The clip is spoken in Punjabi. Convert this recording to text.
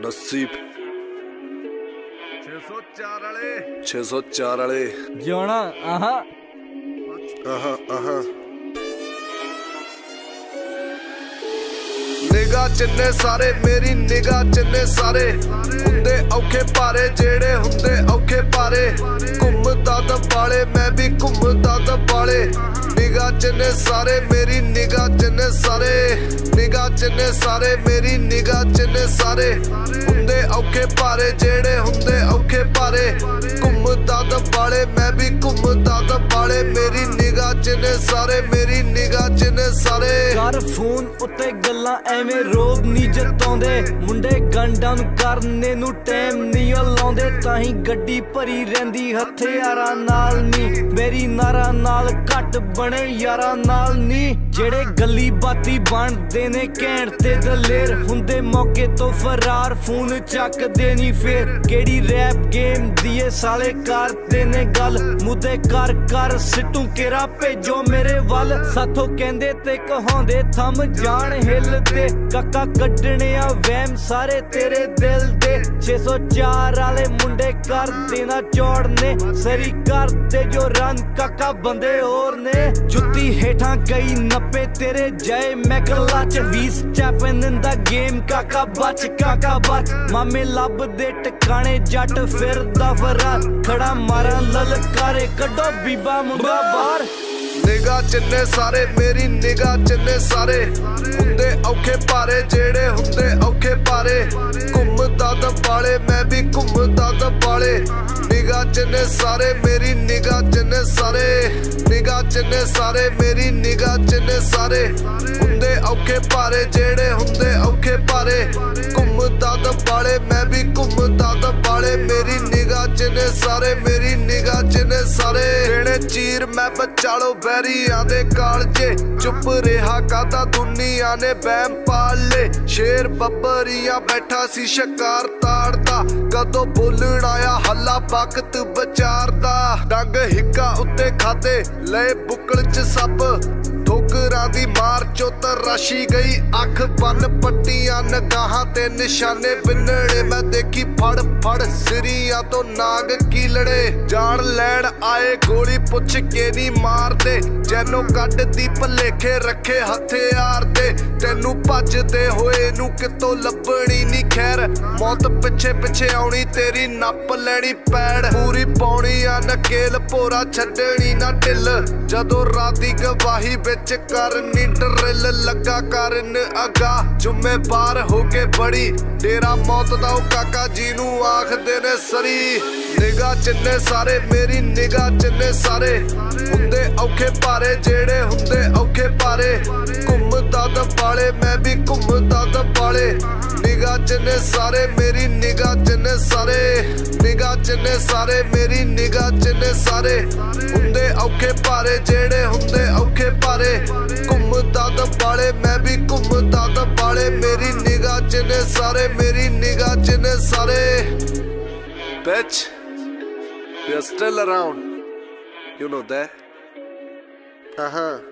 ਨਸੀਬ। 604 ਵਾਲੇ। 604 ਵਾਲੇ। ਜਿਉਣਾ ਆਹਾ। ਆਹਾ ਆਹਾ। ਨਿਗਾ ਚੰਨੇ ਸਾਰੇ ਮੇਰੀ ਨਿਗਾ ਚੰਨੇ ਸਾਰੇ। ਹੁੰਦੇ ਔਖੇ ਭਾਰੇ ਜਿਹੜੇ ਹੁੰਦੇ ਔਖੇ ਭਾਰੇ। ਘੁੰਮਦਾ ਦਬਾਲੇ ਮੈਂ ਵੀ ਘੁੰਮਦਾ ਦਬਾਲੇ ਨਿਗਾ ਚੰਨੇ ਸਾਰੇ ਮੇਰੀ ਨਿਗਾ ਚੰਨੇ ਸਾਰੇ। ਨਿਗਾ ਚੰਨੇ ਸਾਰੇ ਮੇਰੀ ਨਿਗਾ ਚੰਨੇ ਸਾਰੇ ਹੁੰਦੇ ਔਖੇ ਭਾਰੇ ਜਿਹੜੇ ਹੁੰਦੇ ਔਖੇ ਭਾਰੇ ਘੁੰਮਦਾ ਦਬਾਲੇ ਮੈਂ ਵੀ ਘੁੰਮਦਾ ਦਬਾਲੇ ਮੇਰੀ ਨਿਗਾ ਚੰਨੇ ਸਾਰੇ ਮੇਰੀ ਨਿਗਾ ਚੰਨੇ ਸਾਰੇ। ਕਰ ਫੋਨ ਉੱਤੇ ਗੱਲਾਂ ਐਵੇਂ ਰੋਬ ਨਹੀਂ ਜਤਾਉਂਦੇ। ਮੁੰਡੇ ਗੰਡਾਂ ਨੂੰ ਕਰਨੇ ਨੂੰ ਟਾਈਮ ਨਹੀਂ ਲਾਉਂਦੇ। ਤਾਂ ਹੀ ਗੱਡੀ ਭਰੀ ਰਹਿੰਦੀ, ਹਥਿਆਰਾਂ ਨਾਲ ਨਹੀਂ। ਮੇਰੀ ਨਾਰਾ ਨਾਲ ਘੱਟ ਬਣੇ, ਯਾਰਾਂ ਨਾਲ ਨਹੀਂ। ਜਿਹੜੇ ਗੱਲੀ ਬਾਤੀ ਬਣਦੇ ਨੇ, ਘੈਂਟ ਤੇ ਦਲੇਰ ਹੁੰਦੇ ਮੌਕੇ ਤੋਂ ਫਰਾਰ। ਫੋਨ ਚੱਕਦੇ ਨਹੀਂ ਫੇਰ। ਕਿਹੜੀ ਰੈਪ ਗੇਮ ਦੀਏ ਸਾਲੇ ਕਰਦੇ ਨੇ ਗੱਲ। ਮੁੱਦੇ ਕਰ ਕਰ ਸਿੱਟੂ ਕੇਰਾ ਭੇਜੋ ਮੇਰੇ ਵੱਲ। ਸਾਥੋਂ ਕਹਿੰਦੇ ਤੇ ਕਹਾਉਂਦੇ, ਥੰਮ ਜਾਣ ਹਿੱਲਦੇ ਕੱਕਾ ਕੱਢਣੇ ਆ ਵਹਿਮ ਸਾਰੇ ਤੇਰੇ ਦਿਲ ਦੇ। 604 ਵਾਲੇ ਮੁੰਡੇ ਕਰਦੇ ਨਾ ਚੋੜਨੇ। ਸਰੀ ਕਰਦੇ ਜੋ ਰਨ ਕਾਕਾ ਬੰਦੇ ਹੋਰ ਨੇ। ਜੁੱਤੀ ਹੇਠਾਂ ਗਈ ਨੱਪੇ ਤੇਰੇ ਜੈ ਮੈਂ ਕਲਚ 20 ਚੈਪਨ ਇਨ ਦਾ ਗੇਮ ਕਾਕਾ ਬਚ ਕਾਕਾ ਬਚ। ਮਾਮੇ ਲੱਭ ਦੇ ਟਿਕਾਣੇ, ਜੱਟ ਫਿਰਦਾ ਫਰਾਰ ਖੜਾ ਮਾਰਾਂ ਲਲਕਾਰੇ, ਕੱਢੋ ਬੀਬਾ ਮੁੰਡਾ ਬਾਹਰ। ਨਿਗਾ ਚੰਨੇ ਸਾਰੇ, ਮੇਰੀ ਨਿਗਾ ਚੰਨੇ ਸਾਰੇ। ਹੁੰਦੇ ਔਖੇ ਭਾਰੇ ਜਿਹੜੇ ਹੁੰਦੇ ਔਖੇ ਭਾਰੇ ਘੁੰਮਦਾ ਦਬਾਲੇ, ਮੈਂ ਵੀ ਘੁੰਮਦਾ ਦਬਾਲੇ। ਨਿਗਾ ਚੰਨੇ ਸਾਰੇ, ਮੇਰੀ ਨਿਗਾ ਚੰਨੇ ਸਾਰੇ। ਨਿਗਾ ਚੰਨੇ ਸਾਰੇ, ਮੇਰੀ ਨਿਗਾ ਚੰਨੇ ਸਾਰੇ। ਹੁੰਦੇ ਔਖੇ ਭਾਰੇ ਜਿਹੜੇ ਹੁੰਦੇ ਔਖੇ ਭਾਰੇ ਘੁੰਮਦਾ ਦਬਾਲੇ, ਮੈਂ ਵੀ ਘੁੰਮਦਾ ਦਬਾਲੇ। ਮੇਰੀ ਨਿਗਾ ਚੰਨੇ ਸਾਰੇ ਮੇਰੀ ਨਿਗਾ ਚੰਨੇ ਸਾਰੇ ਜਿਹੜੇ ਚੀਰ ਮੈਂ ਬਚਾਲੋ ਬੈਰੀਆਂ ਦੇ ਕਾਲਜੇ। ਚੁੱਪ ਰਿਹਾ ਕਾਦਾ ਦੁਨੀਆ ਨੇ ਬੈਮ ਪਾਲੇ ਸ਼ੇਰ ਬੱਬਰੀਆਂ ਬੈਠਾ ਸੀ ਸ਼ਿਕਾਰ ਤਾੜਦਾ। ਕਦੋਂ ਬੋਲਣ ਆਇਆ? ਹੱਲਾ ਵਕਤ ਵਿਚਾਰਦਾ। ਡੰਗ ਹਿੱਕਾ ਉੱਤੇ ਖਾਦੇ। ਲਏ ਬੁੱਕਲ ਚ ਸੱਪ। ਠੋਕਰਾਂ ਦੀ ਮਾਰ ਚੋਂ ਤਰਾਸ਼ੀ ਗਈ। ਅੱਖ ਬੰਨ ਪੱਟੀਆਂ, ਨਗਾਹਾਂ ਤੇ ਨਿਸ਼ਾਨੇ ਬਿੰਨਣੇ। ਮੈਂ ਦੇਖੀ ਫੜ ਫੜ ਸਿਰੀਆਂ ਤੋਂ ਨਾਗ ਕੀ ਜਾਣ ਲੈਣ ਆਏ ਗੋਲੀ ਪੁੱਛ ਕੇ ਨਹੀਂ ਮਾਰਦੇ। ਜੈਨੋ ਕੱਢਦੀ ਭਲੇਖੇ ਰੱਖੇ ਹਥਿਆਰ ਤੇ ਤੈਨੂੰ ਭੱਜਦੇ ਹੋਏ ਨੂੰ ਕਿਤੋਂ ਲੱਭਣੀ ਨਹੀਂ ਖੈਰ। ਮੌਤ ਪਿੱਛੇ ਪਿੱਛੇ ਆਉਣੀ, ਤੇਰੀ ਨੱਪ ਲੈਣੀ ਪੈੜ ਪੂਰੀ ਪਾਉਣੀ ਆ ਨਕੇਲ ਛੱਡਣੀ ਨਾ ਢਿੱਲ। ਜਦੋਂ ਰਾਤ ਦੀ ਗਵਾਹੀ ਵਿੱਚ ਕਰਨੀ ਡਰਿਲ, ਲੱਗਾ ਕਰਨ ਅਗਾ ਜ਼ਿੰਮੇਵਾਰ ਹੋ ਕੇ ਬੜੀ, ਡੇਰਾ ਮੌਤ ਦਾ ਉਹ ਕਾਕਾ ਜੀ ਨੂੰ ਆਖਦੇ ਨੇ ਸਰੀ। ਨਿਗਾ ਚੰਨੇ ਸਾਰੇ, ਮੇਰੀ ਨਿਗਾ ਚੰਨੇ ਸਾਰੇ। ਹੁੰਦੇ ਔਖੇ ਭਾਰੇ ਜਿਹੜੇ ਹੁੰਦੇ ਔਖੇ ਭਾਰੇ ਘੁੰਮਦਾ ਦਬਾਲੇ, ਮੈਂ ਵੀ ਘੁੰਮਦਾ ਦਬਾਲੇ। ਨਿਗਾ ਚੰਨੇ ਸਾਰੇ ਮੇਰੀ ਨਿਗਾ ਚੰਨੇ ਸਾਰੇ ਨਿਗਾ ਚੰਨੇ ਸਾਰੇ ਮੇਰੀ ਨਿਗਾ ਚੰਨੇ ਸਾਰੇ ਹੁੰਦੇ ਔਖੇ ਭਾਰੇ ਜਿਹੜੇ ਹੁੰਦੇ ਔਖੇ ਭਾਰੇ ਘੁੰਮਦਾ ਦਬਾਲੇ ਮੈਂ ਵੀ ਘੁੰਮਦਾ ਦਬਾਲੇ ਮੇਰੀ ਨਿਗਾ ਚੰਨੇ ਸਾਰੇ ਮੇਰੀ ਨਿਗਾ ਚੰਨੇ ਸਾਰੇ Bitch, we are still around. You know that? Uh huh.